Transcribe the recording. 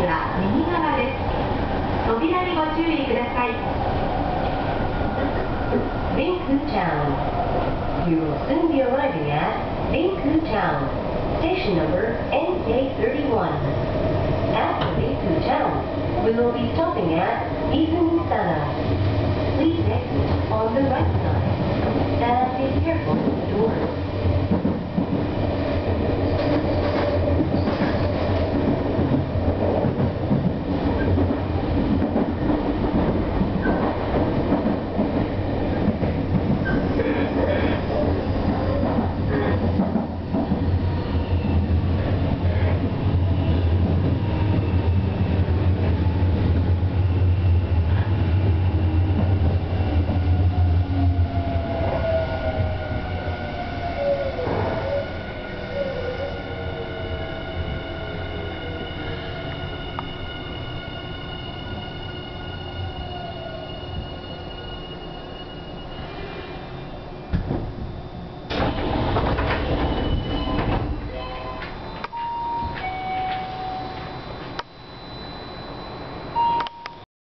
席は右側です扉にご注意ください Binku Town You will soon be arriving at Binku Town Station number NK31 After Binku Town We will be stopping at Izumisana Please exit on the right side and be careful of the doors